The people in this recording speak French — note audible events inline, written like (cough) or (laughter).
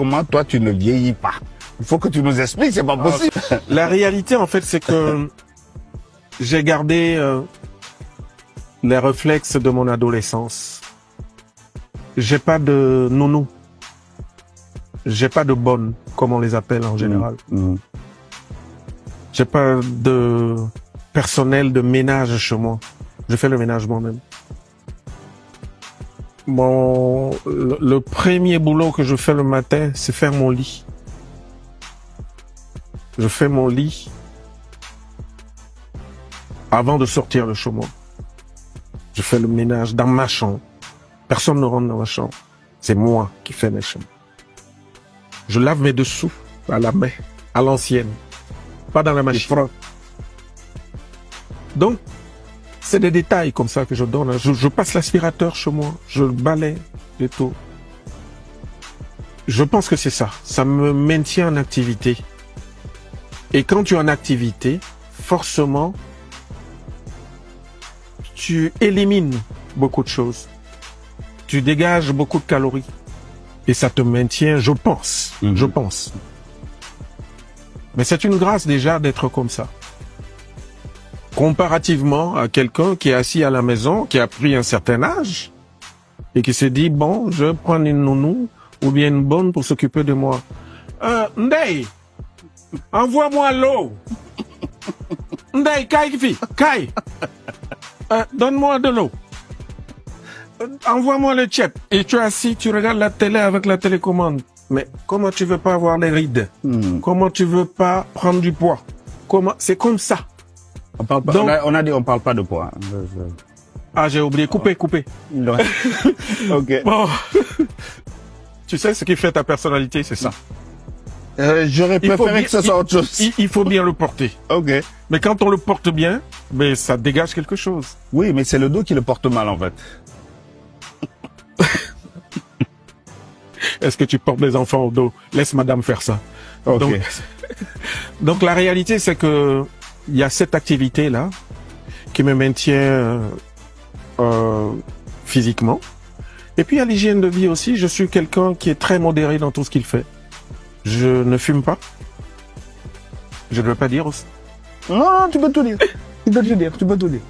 comment toi tu ne vieillis pas Il faut que tu nous expliques, c'est pas Ah, possible. La réalité, en fait, c'est que j'ai gardé euh, les réflexes de mon adolescence. J'ai pas de nounou. J'ai pas de bonne, comme on les appelle en général. Mhm. J'ai pas de personnel de ménage chez moi. Je fais le ménage moi-même. Le, le premier boulot que je fais le matin, c'est faire mon lit. Je fais mon lit avant de sortir chez moi. Je fais le ménage dans ma chambre. Personne ne rentre dans ma chambre. C'est moi qui fais mes chambres. Je lave mes dessous à la main, à l'ancienne. Pas dans la machine. Donc, c'est des détails comme ça que je donne. Je, je passe l'aspirateur chez moi, je balaye et tout. Je pense que c'est ça. Ça me maintient en activité. Et quand tu es en activité, forcément, tu élimines beaucoup de choses. Tu dégages beaucoup de calories. Et ça te maintient, je pense, Mhm. je pense. Mais c'est une grâce déjà d'être comme ça. Comparativement à quelqu'un qui est assis à la maison, qui a pris un certain âge, et qui se dit, bon, je vais prendre une nounou ou bien une bonne pour s'occuper de moi. Euh, Ndei, envoie-moi l'eau. Ndei, Kai, Kifi, Kai, euh, donne-moi de l'eau. Euh, Envoie-moi le chep. Et tu es assis, tu regardes la télé avec la télécommande. Mais comment tu veux pas avoir les rides? Mhm. Comment tu veux pas prendre du poids? Comment C'est comme ça. On, parle pas, Donc- on, a, on a dit on parle pas de poids. Ah, j'ai oublié. Couper, couper. Ouais. (laughs) ok. Bon. (laughs) tu sais, ce qui fait ta personnalité, c'est ça. Euh, J'aurais préféré bien- que ce soit autre chose. Il, il faut bien le porter. Ok. Mais quand on le porte bien, mais ça dégage quelque chose. Oui, mais c'est le dos qui le porte mal en fait. (laughs) Est-ce que tu portes les enfants au dos? Laisse madame faire ça. Ok. Donc, donc la réalité, c'est que il y a cette activité-là qui me maintient euh, euh, physiquement. Et puis à l'hygiène de vie aussi, je suis quelqu'un qui est très modéré dans tout ce qu'il fait. Je ne fume pas. Je ne veux pas dire aussi. Non, non, tu peux tout dire. (laughs) Tu peux tout dire, tu peux tout dire.